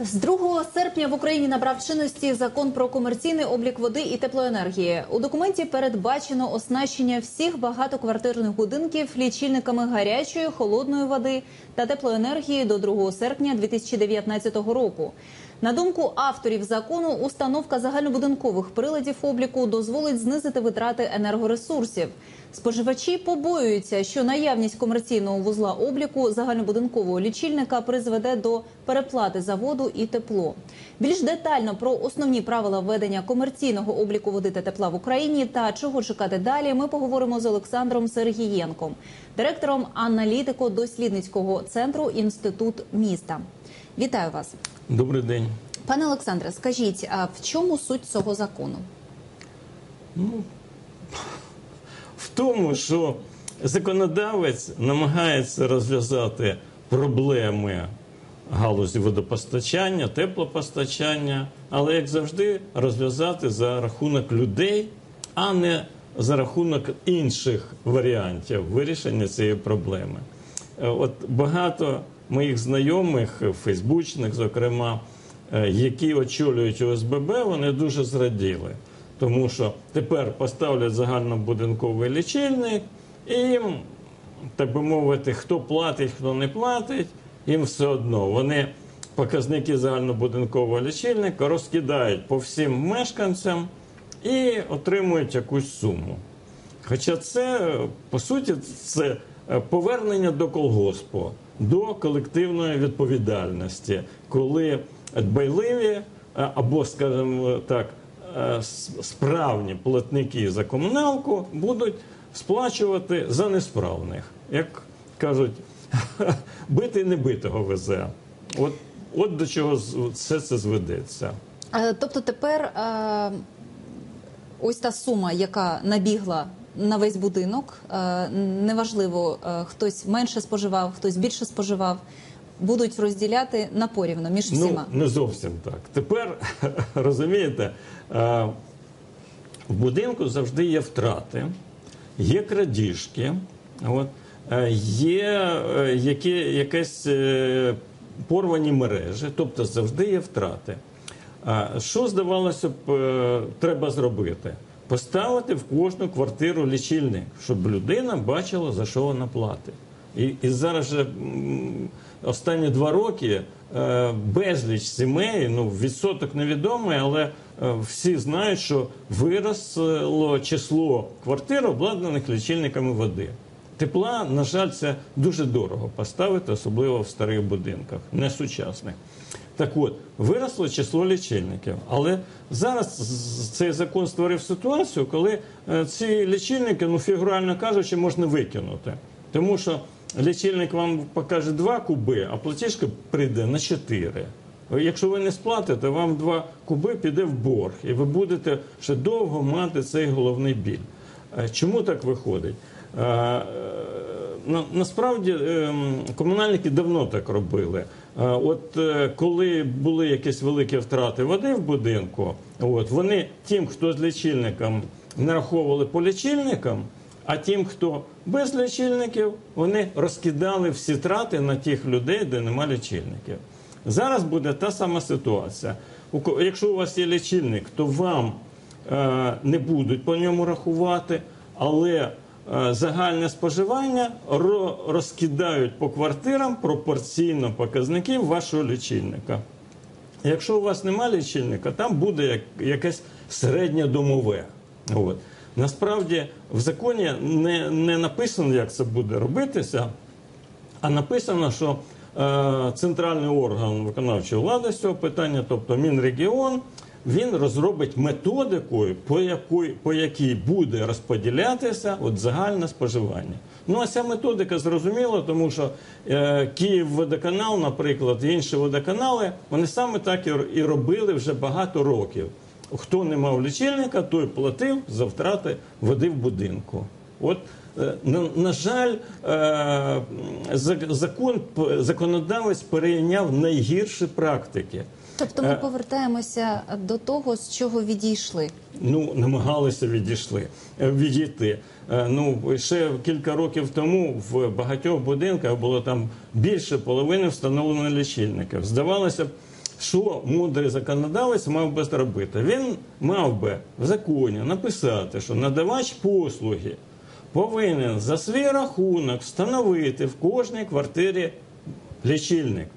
З 2 серпня в Україні набрав чинності закон про комерційний облік води і теплоенергії. У документі передбачено оснащення всіх багатоквартирних будинків лічильниками гарячої, холодної води та теплоенергії до 2 серпня 2019 року. На думку авторів закону, установка загальнобудинкових приладів обліку дозволить знизити витрати енергоресурсів. Споживачі побоюються, що наявність комерційного вузла обліку загальнобудинкового лічильника призведе до переплати за воду і тепло. Більш детально про основні правила введення комерційного обліку води та тепла в Україні та чого чекати далі. Ми поговоримо з Олександром Сергієнком, директором аналітико-дослідницького центру Інститут міста. Вітаю вас, Добрий день. пане Олександре. Скажіть, а в чому суть цього закону? В тому, що законодавець намагається розв'язати проблеми галузі водопостачання, теплопостачання, але як завжди, розв'язати за рахунок людей, а не за рахунок інших варіантів вирішення цієї проблеми. Е, От багато моїх знайомих, фейсбучних, зокрема, е, які очолюють ОСББ, вони дуже зраділи. Тому що тепер поставлять загальнобудинковий лічильник, і так би мовити, хто платить, хто не платить, їм все одно. Вони показники загальнобудинкового лічильника розкидають по всім мешканцям і отримують якусь суму. Хоча це, по суті, це е, повернення до колгоспу, до колективної відповідальності, коли дбайливі е, або, скажімо так, справні платники за комуналку будуть сплачувати за несправних. Як кажуть, бити небитого везе. От, от до чого все це зведеться. Е, Тобто тепер е, ось та сума, яка набігла на весь будинок, е, неважливо, е, хтось менше споживав, хтось більше споживав, будуть розділяти напорівно між всіма. Ну, не зовсім так. Тепер розумієте, е, в будинку завжди є втрати, є крадіжки, от, е, є е, які, якесь порвані мережі, тобто завжди є втрати. Що здавалося б, треба зробити? Поставити в кожну квартиру лічильник, щоб людина бачила, за що вона платить. І, і зараз же останні два роки е, безліч сімей, ну відсоток невідомий, але е, всі знають, що виросло число квартир, обладнаних лічильниками води. Тепла, на жаль, це дуже дорого поставити, особливо в старих будинках, не сучасних. Так от, виросло число лічильників. Але зараз цей закон створив ситуацію, коли е, ці лічильники, ну фігурально кажучи, можна викинути. Тому що лічильник вам покаже 2 куби, а платіжка прийде на 4. Якщо ви не сплатите, вам 2 куби піде в борг, і ви будете ще довго мати цей головний біль. Е, Чому так виходить? Е, е, на, насправді ем, комунальники давно так робили. От коли були якісь великі втрати води в будинку, от вони тим, хто з лічильником нараховували по лічильникам, а тим, хто без лічильників, вони розкидали всі трати на тих людей, де нема лічильників. Зараз буде та сама ситуація. Якщо у вас є лічильник, то вам е, не будуть по ньому рахувати, але е, загальне споживання ро- розкидають по квартирам пропорційно показників вашого лічильника. Якщо у вас немає лічильника, там буде як, якесь середньодомове. От. Насправді в законі не, не написано, як це буде робитися, а написано, що е, центральний орган виконавчої влади з цього питання, тобто Мінрегіон, він розробить методику, по якій, по якій буде розподілятися от загальне споживання. Ну а ця методика зрозуміла, тому що е, Київводоканал, наприклад, і інші водоканали, вони саме так і, робили вже багато років. Хто не мав лічильника, той платив за втрати води в будинку. От е, на, на жаль, е, закон законодавець перейняв найгірші практики. Тобто ми повертаємося до того, з чого відійшли. Ну, намагалися відійшли е, відійти. Е, Ну ще кілька років тому в багатьох будинках було там більше половини встановлено лічильників. Здавалося б, що мудрий законодавець мав би зробити? Він мав би в законі написати, що надавач послуги повинен за свій рахунок встановити в кожній квартирі лічильник,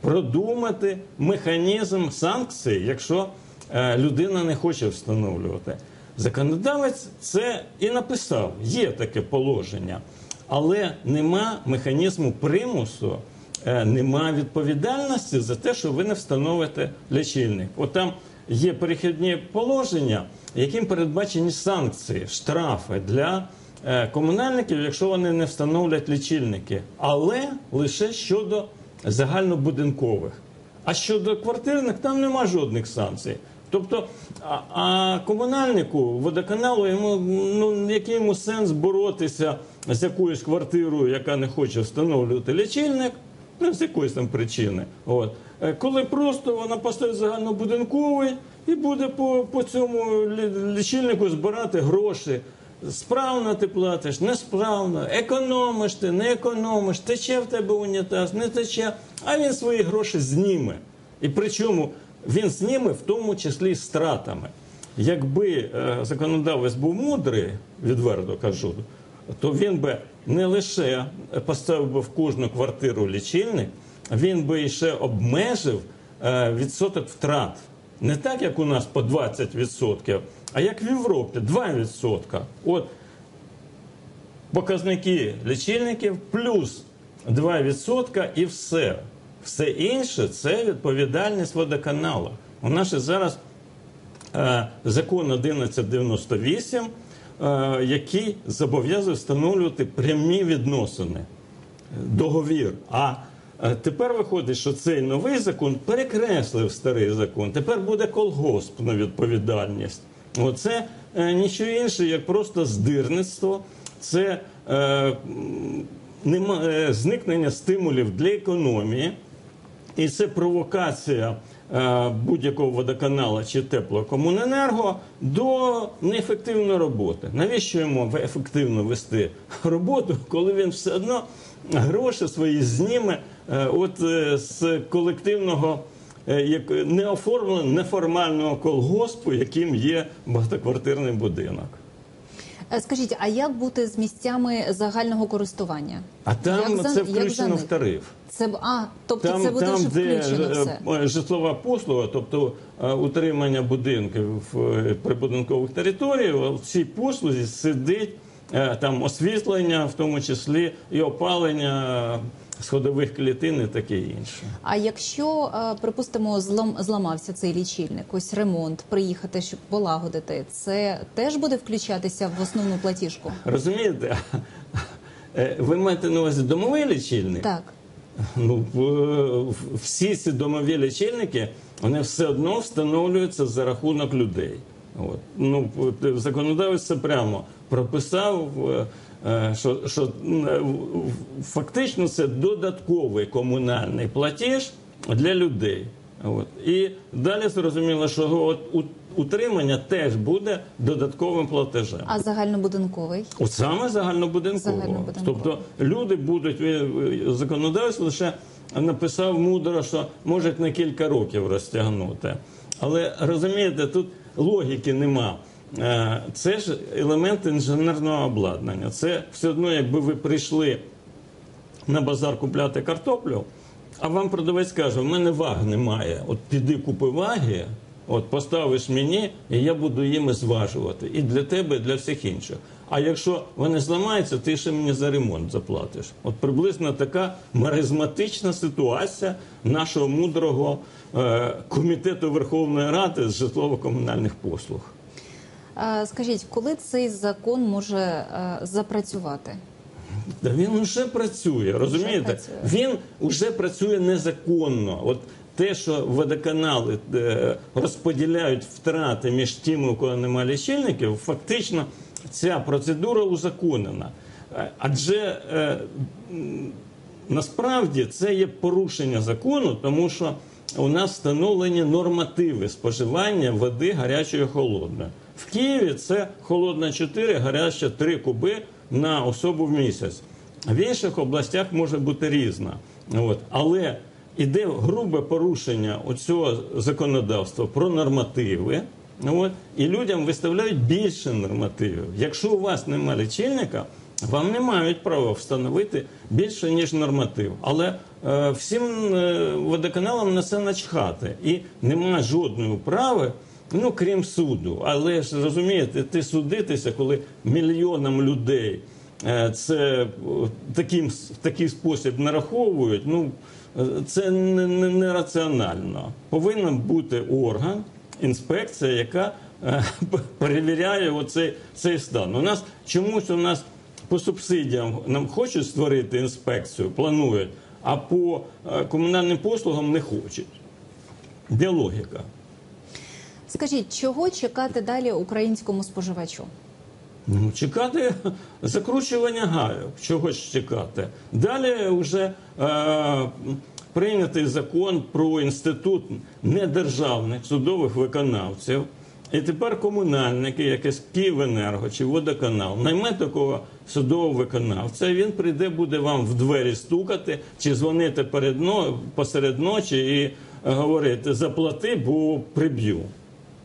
продумати механізм санкцій, якщо е, людина не хоче встановлювати. Законодавець це і написав, є таке положення, але нема механізму примусу, нема відповідальності за те, що ви не встановите лічильник. От там є перехідні положення, яким передбачені санкції, штрафи для е, комунальників, якщо вони не встановлять лічильники, але лише щодо загальнобудинкових. А щодо квартирних, там нема жодних санкцій. Тобто, а, а комунальнику, водоканалу, йому ну який йому сенс боротися з якоюсь квартирою, яка не хоче встановлювати лічильник, ну з якоїсь там причини. От Е, коли просто вона поставить загальнобудинковий і буде по, по цьому лічильнику збирати гроші. Справно ти платиш, несправно, економиш ти, не економиш, тече в тебе унітаз, не тече, а він свої гроші зніме. І причому він зніме в тому числі стратами. Якби е, законодавець був мудрий, відверто кажу, то він би не лише поставив би в кожну квартиру лічильник, він би ще обмежив е, відсоток втрат. Не так, як у нас по 20%, а як в Європі 2%. От показники лічильників плюс 2% і все. Все інше це відповідальність водоканалу. У нас зараз е, закон 1198, е, який зобов'язує встановлювати прямі відносини, договір. А е, тепер виходить, що цей новий закон перекреслив старий закон. Тепер буде колгоспна відповідальність. Оце е, нічого інше, як просто здирництво. Це е, нема, е, зникнення стимулів для економії. І це провокація е, будь-якого водоканала чи теплокомуненерго до неефективної роботи. Навіщо йому ефективно вести роботу, коли він все одно гроші свої зніме е, от е, з колективного е, як неоформленого, неформального колгоспу, яким є багатоквартирний будинок. Е, Скажіть, а як бути з місцями загального користування? А там Як це за включено в тариф. Це а, тобто Там, це буде там вже включено де все. е, житлова послуга, тобто е, утримання будинків в е, прибудинкових територіях, в цій послузі сидить е, там освітлення, в тому числі і опалення е, сходових клітин і таке інше. А якщо, е, припустимо, злом зламався цей лічильник, ось ремонт, приїхати, щоб полагодити, це теж буде включатися в основну платіжку? Розумієте? Е, Ви маєте на увазі домовий лічильник? Так. Ну, всі ці домові лічильники вони все одно встановлюються за рахунок людей. От. Ну, законодавець це прямо прописав, е, е, що, що е, фактично це додатковий комунальний платіж для людей. От. І далі зрозуміло, що от, утримання теж буде додатковим платежем. А загальнобудинковий? От саме загальнобудинково. Загальнобудинково. Тобто люди будуть, е, е, законодавець лише написав мудро, що можуть на кілька років розтягнути. Але розумієте, тут логіки нема. Е, Це ж елемент інженерного обладнання. Це все одно, якби ви прийшли на базар купляти картоплю, а вам продавець каже, в мене ваг немає. От піди купи ваги, от поставиш мені, і я буду їми зважувати. І для тебе, і для всіх інших. А якщо вони зламаються, ти ще мені за ремонт заплатиш. От приблизно така маризматична ситуація нашого мудрого е, комітету Верховної Ради з житлово-комунальних послуг. Скажіть, коли цей закон може е, запрацювати? Та він уже працює, розумієте? працює. Він уже працює незаконно. От те, що водоканали е, розподіляють втрати між тими, у кого немає лічильників, фактично ця процедура узаконена. Е, Адже е, насправді це є порушення закону, тому що у нас встановлені нормативи споживання води гарячої холодної. В Києві це холодна 4, гаряча 3 куби на особу в місяць. В інших областях може бути різна. От. Але іде грубе порушення оцього законодавства про нормативи. От, і людям виставляють більше нормативів. Якщо у вас немає лічильника, вам не мають права встановити більше, ніж норматив. Але е, всім е, водоканалам на це начхати. І немає жодної управи, ну крім суду. Але ж розумієте, ти судитися, коли мільйонам людей це таким, в такий спосіб нараховують, ну е, це не, не, не раціонально. Повинен бути орган, інспекція, яка е, перевіряє оцей цей стан. У нас чомусь у нас по субсидіям нам хочуть створити інспекцію, планують, а по е, комунальним послугам не хочуть. Де логіка? Скажіть, чого чекати далі українському споживачу? Ну, чекати закручування гайок. Чого ж чекати? Далі вже е, прийнятий закон про інститут недержавних судових виконавців. І тепер комунальники, якесь Київенерго чи водоканал, найме такого судового виконавця, він прийде, буде вам в двері стукати чи дзвонити перед посеред ночі і говорити заплати, бо приб'ю.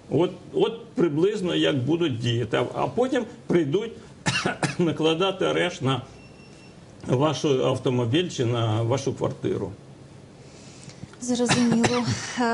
От, от приблизно як будуть діяти. А- потім прийдуть накладати арешт на ваш автомобіль чи на вашу квартиру. Зрозуміло.